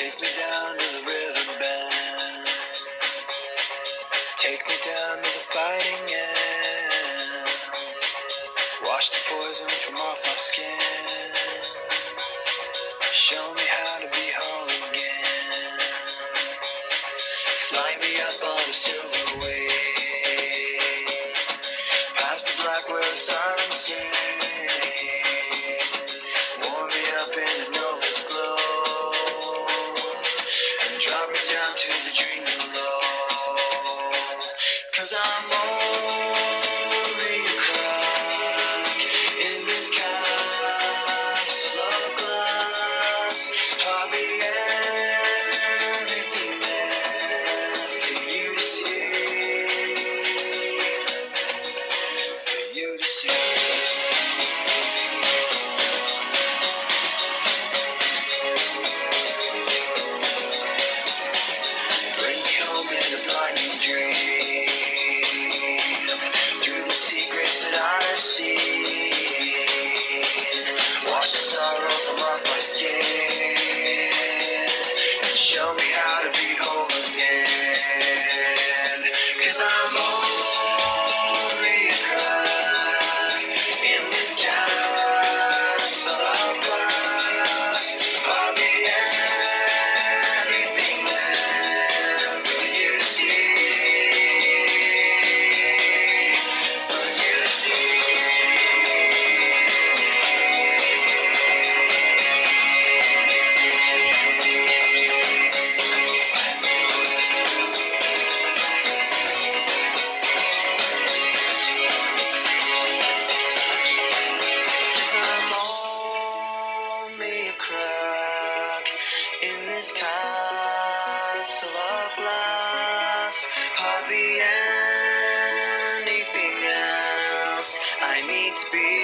Take me down to the riverbed. Take me down to the fighting end. Wash the poison from off my skin. Show me how to be whole again. Fly me up on a silver wave. Past the black where the sirens sing. Down to the dream below. Cause I'm only a crack in this castle of glass. Hardly anything there for you to see. Crack in this castle of glass. Hardly anything else I need to be.